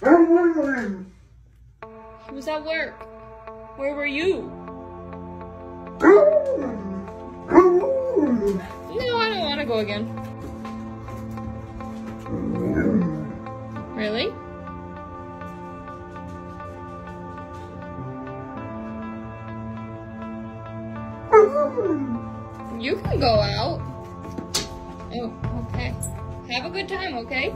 He was at work. Where were you? No, I don't want to go again. Really? You can go out. Oh, okay. Have a good time, okay?